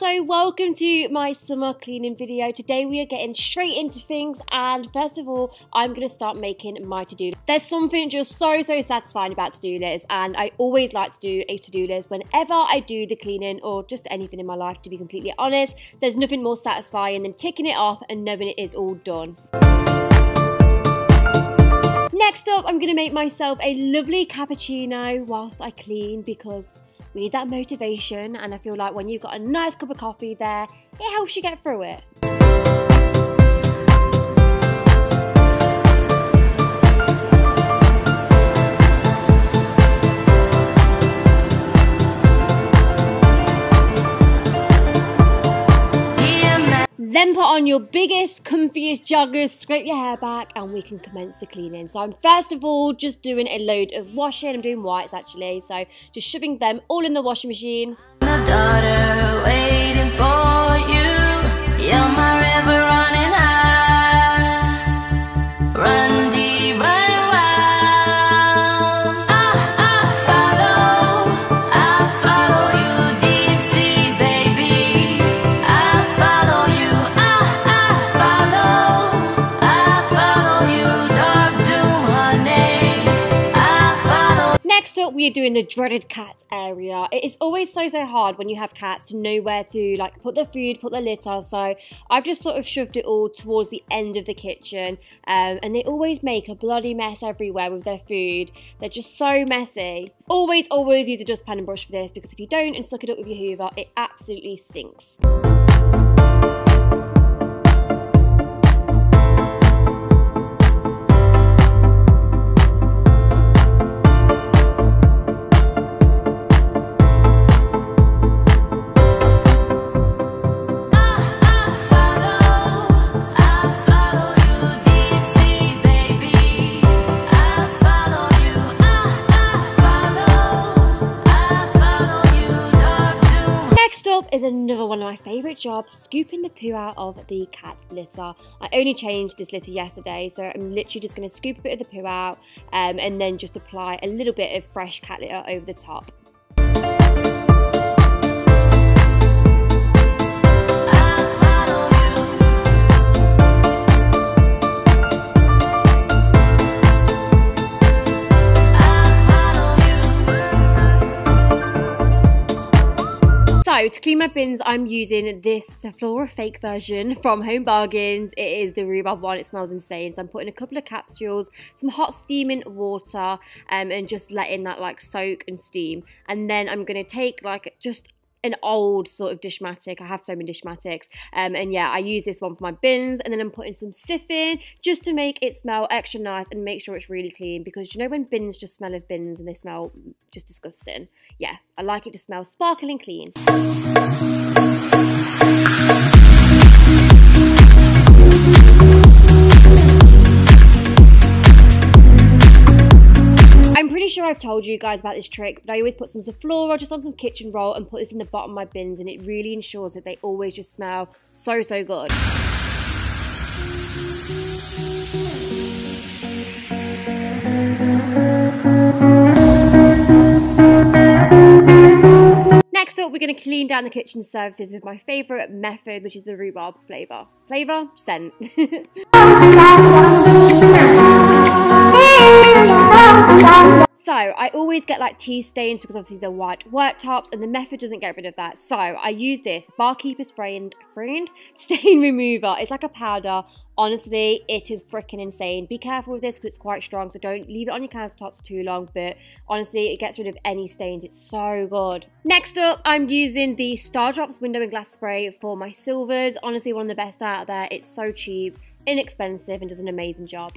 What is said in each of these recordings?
so welcome to my summer cleaning video. Today we are getting straight into things and first of all, I'm going to start making my to-do list. There's something just so, so satisfying about to-do lists and I always like to do a to-do list whenever I do the cleaning or just anything in my life to be completely honest. There's nothing more satisfying than ticking it off and knowing it is all done. Next up, I'm going to make myself a lovely cappuccino whilst I clean because we need that motivation, and I feel like when you've got a nice cup of coffee there, it helps you get through it. Then put on your biggest, comfiest joggers, scrape your hair back, and we can commence the cleaning. So I'm first of all just doing a load of washing. I'm doing whites actually, so just shoving them all in the washing machine. we doing the dreaded cat area. It is always so, so hard when you have cats to know where to like put the food, put the litter. So I've just sort of shoved it all towards the end of the kitchen. Um, and they always make a bloody mess everywhere with their food. They're just so messy. Always, always use a dustpan and brush for this because if you don't and suck it up with your hoover, it absolutely stinks. Jobs, scooping the poo out of the cat litter. I only changed this litter yesterday, so I'm literally just going to scoop a bit of the poo out um, and then just apply a little bit of fresh cat litter over the top. To clean my bins, I'm using this Zoflora fake version from Home Bargains. It is the rhubarb one. It smells insane. So I'm putting a couple of capsules, some hot steaming water, um, and just letting that like soak and steam. And then I'm going to take like just an old sort of Dishmatic. I have so many Dishmatics. Um, and yeah, I use this one for my bins. And then I'm putting some Cif in just to make it smell extra nice and make sure it's really clean. Because you know when bins just smell of bins and they smell just disgusting? Yeah, I like it to smell sparkling clean. I've told you guys about this trick, but I always put some Zoflora just on some kitchen roll and put this in the bottom of my bins and it really ensures that they always just smell so, so good. Next up, we're going to clean down the kitchen surfaces with my favourite method, which is the rhubarb flavour. Flavour? Scent. I always get like tea stains because obviously they're white worktops and the method doesn't get rid of that. So I use this Barkeeper's Friend, friend Stain Remover. It's like a powder. Honestly, it is freaking insane. Be careful with this because it's quite strong, so don't leave it on your countertops too long. But honestly, it gets rid of any stains. It's so good. Next up, I'm using the Star Drops Window and Glass Spray for my silvers. Honestly, one of the best out there. It's so cheap, inexpensive, and does an amazing job.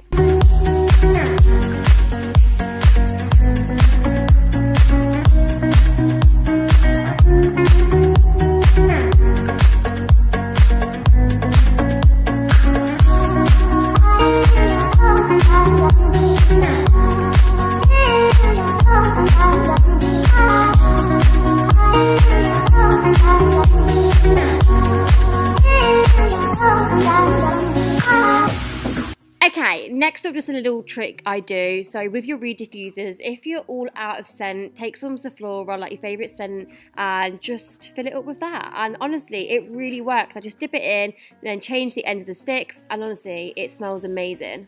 Little trick I do. So with your reed diffusers, if you're all out of scent, take some Zoflora, like your favourite scent, and just fill it up with that. And honestly, it really works. I just dip it in, then change the end of the sticks, and honestly, it smells amazing.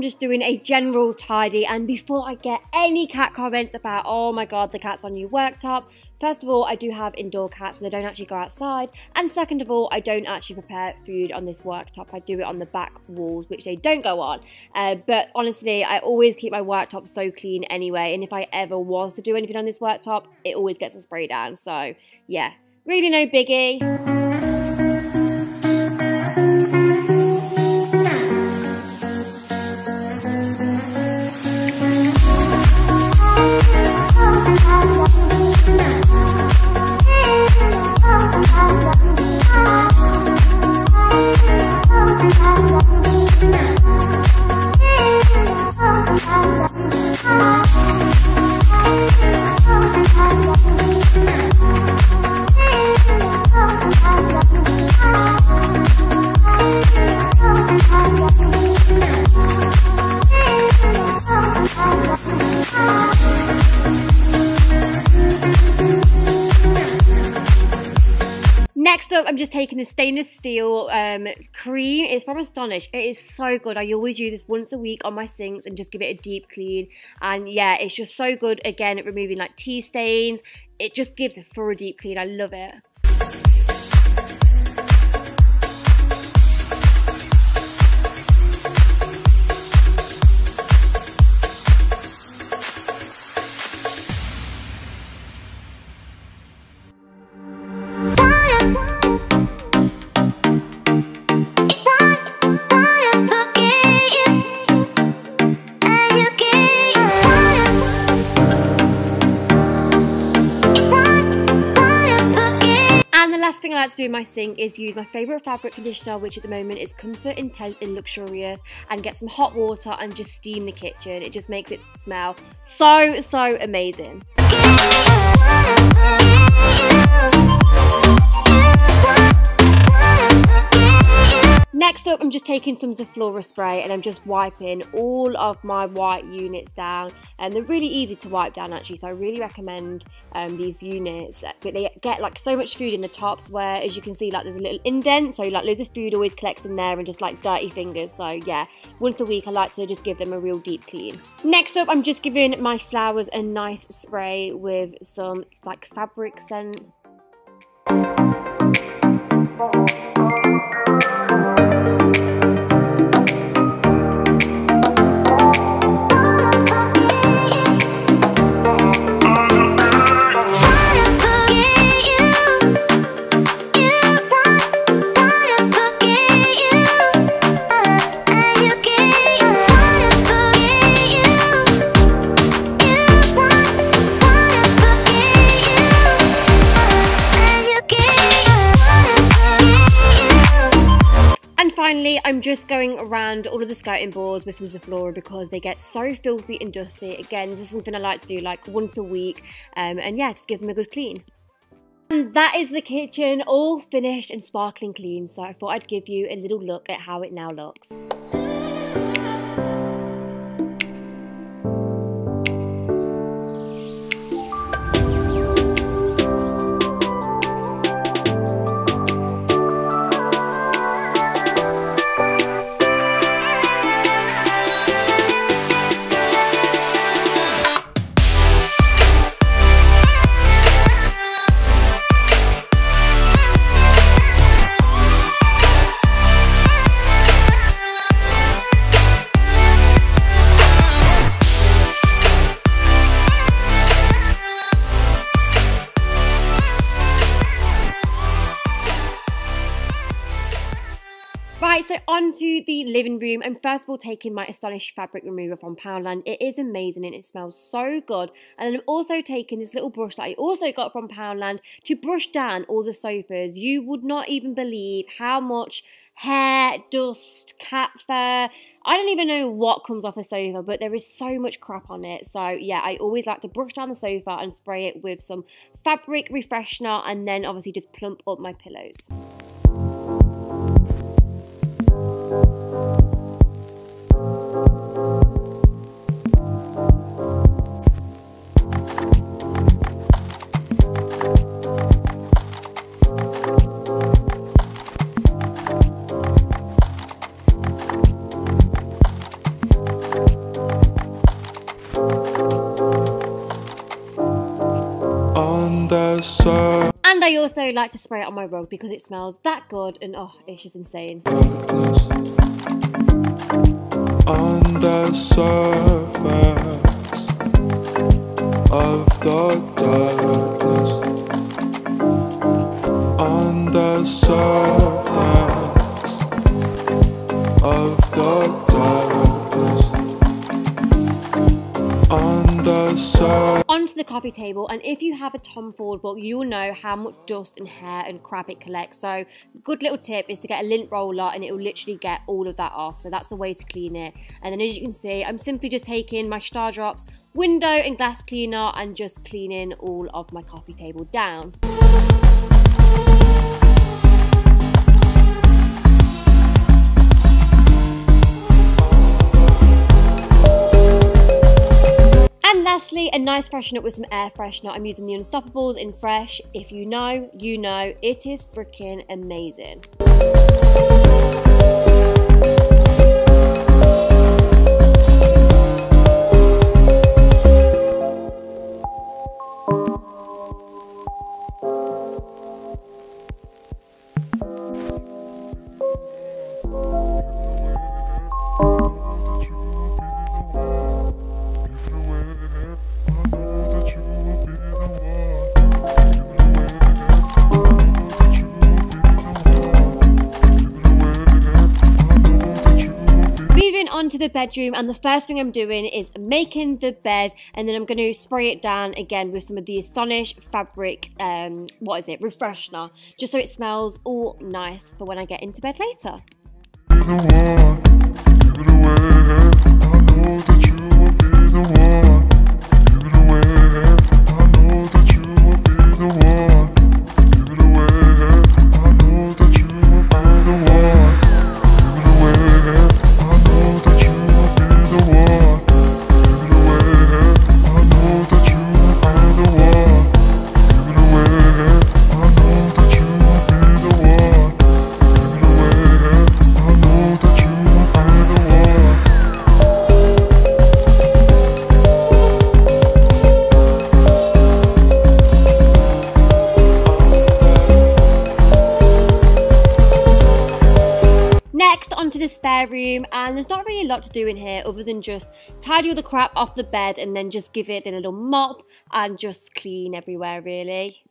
I'm just doing a general tidy. And before I get any cat comments about, oh my god, the cat's on your worktop, first of all, I do have indoor cats, so they don't actually go outside. And second of all, I don't actually prepare food on this worktop. I do it on the back walls, which they don't go on. Uh, but honestly, I always keep my worktop so clean anyway. And if I ever was to do anything on this worktop, it always gets a spray down. So yeah, really no biggie. Just taking the stainless steel um, cream. It's from Astonish. It is so good. I always use this once a week on my sinks and just give it a deep clean. And yeah, it's just so good, again, at removing like tea stains. It just gives it for a thorough deep clean. I love it. Last thing I like to do in my sink is use my favourite fabric conditioner, which at the moment is Comfort Intense and Luxurious, and get some hot water and just steam the kitchen. It just makes it smell so, so amazing. Next up, I'm just taking some Zoflora spray and I'm just wiping all of my white units down. And they're really easy to wipe down actually, so I really recommend um, these units. But they get like so much food in the tops where, as you can see, like there's a little indent, so like loads of food always collects in there and just like dirty fingers. So yeah, once a week I like to just give them a real deep clean. Next up, I'm just giving my flowers a nice spray with some like fabric scent. Just going around all of the skirting boards with some Zoflora because they get so filthy and dusty. Again, this is something I like to do like once a week. Um, and yeah, just give them a good clean. And that is the kitchen all finished and sparkling clean. So I thought I'd give you a little look at how it now looks. So on to the living room. I'm first of all taking my Astonish fabric remover from Poundland. It is amazing and it smells so good. And I'm also taking this little brush that I also got from Poundland to brush down all the sofas. You would not even believe how much hair, dust, cat fur. I don't even know what comes off a sofa, but there is so much crap on it. So yeah, I always like to brush down the sofa and spray it with some fabric refreshener and then obviously just plump up my pillows. Also like to spray it on my rug because it smells that good and oh, it's just insane. On the surface of the darkness On the surface of the darkness On the surface the coffee table and if you have a Tom Ford book you'll know how much dust and hair and crap it collects. So good little tip is to get a lint roller and it will literally get all of that off. So that's the way to clean it. And then as you can see I'm simply just taking my Star Drops window and glass cleaner and just cleaning all of my coffee table down. Nice freshen up with some air freshener. I'm using the Unstoppables in Fresh. If you know, you know, it is freaking amazing. Bedroom and the first thing I'm doing is making the bed and then I'm going to spray it down again with some of the Astonish fabric, um, what is it, refreshener, just so it smells all nice for when I get into bed later. the room and there's not really a lot to do in here other than just tidy all the crap off the bed and then just give it a little mop and just clean everywhere really.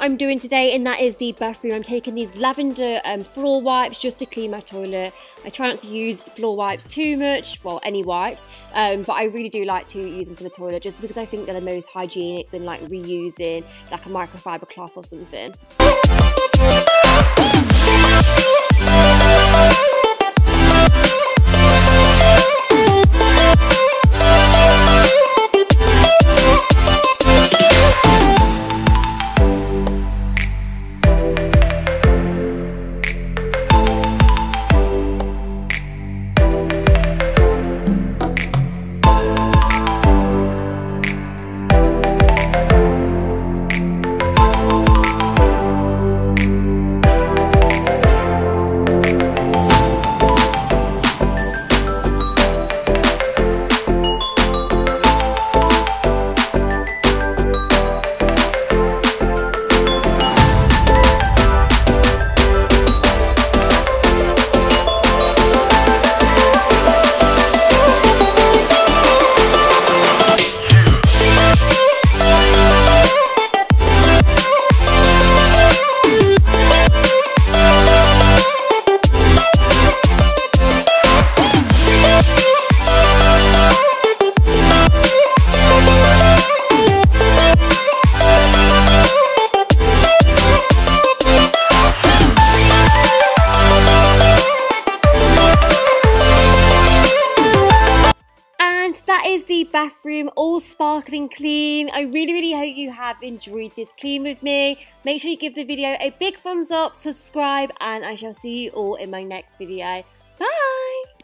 I'm doing today and that is the bathroom. I'm taking these lavender um, floor wipes just to clean my toilet. I try not to use floor wipes too much, well any wipes, um, but I really do like to use them for the toilet just because I think they're the most hygienic than like reusing like a microfiber cloth or something. Bathroom all sparkling clean. I really, really hope you have enjoyed this clean with me. Make sure you give the video a big thumbs up, subscribe, and I shall see you all in my next video. Bye!